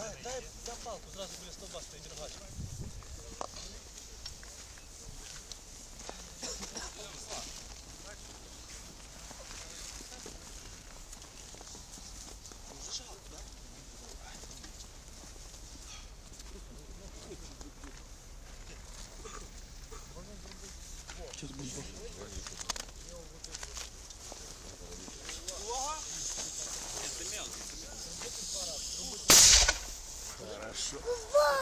Дай, дай, дай палку, сразу будет столба стоит рвать. Сейчас будет. Хорошо. Вау!